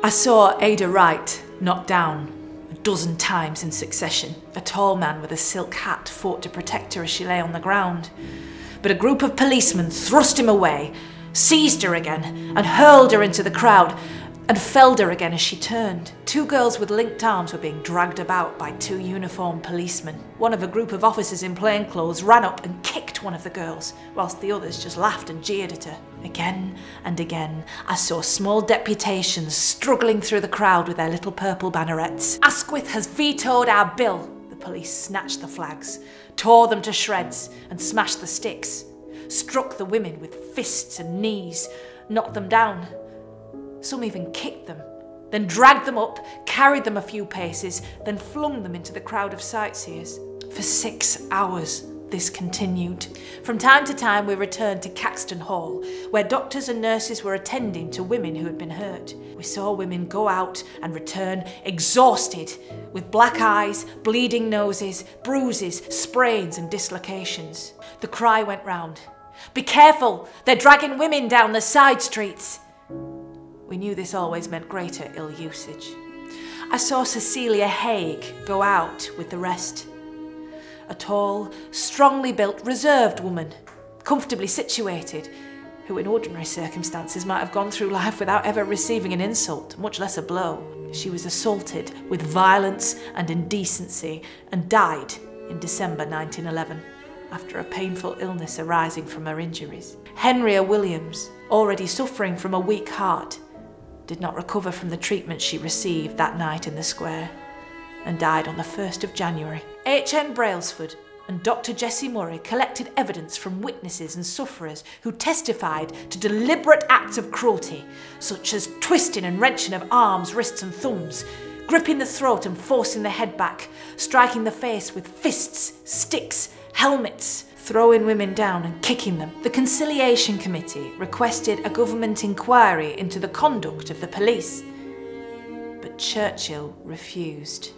I saw Ada Wright knocked down a dozen times in succession. A tall man with a silk hat fought to protect her as she lay on the ground. But a group of policemen thrust him away, seized her again, and hurled her into the crowd, and felled her again as she turned. Two girls with linked arms were being dragged about by two uniformed policemen. One of a group of officers in plainclothes ran up and kicked one of the girls, whilst the others just laughed and jeered at her. Again and again, I saw small deputations struggling through the crowd with their little purple bannerets. Asquith has vetoed our bill. The police snatched the flags, tore them to shreds, and smashed the sticks. Struck the women with fists and knees, knocked them down, some even kicked them, then dragged them up, carried them a few paces, then flung them into the crowd of sightseers. For six hours, this continued. From time to time, we returned to Caxton Hall, where doctors and nurses were attending to women who had been hurt. We saw women go out and return exhausted, with black eyes, bleeding noses, bruises, sprains, and dislocations. The cry went round Be careful! They're dragging women down the side streets! We knew this always meant greater ill usage. I saw Cecilia Haig go out with the rest. A tall, strongly built, reserved woman, comfortably situated, who in ordinary circumstances might have gone through life without ever receiving an insult, much less a blow. She was assaulted with violence and indecency and died in December 1911 after a painful illness arising from her injuries. Henria Williams, already suffering from a weak heart, did not recover from the treatment she received that night in the square and died on the 1st of January. H.N. Brailsford and Dr. Jessie Murray collected evidence from witnesses and sufferers who testified to deliberate acts of cruelty, such as twisting and wrenching of arms, wrists, and thumbs, gripping the throat and forcing the head back, striking the face with fists, sticks, helmets, throwing women down and kicking them. The Conciliation Committee requested a government inquiry into the conduct of the police, but Churchill refused.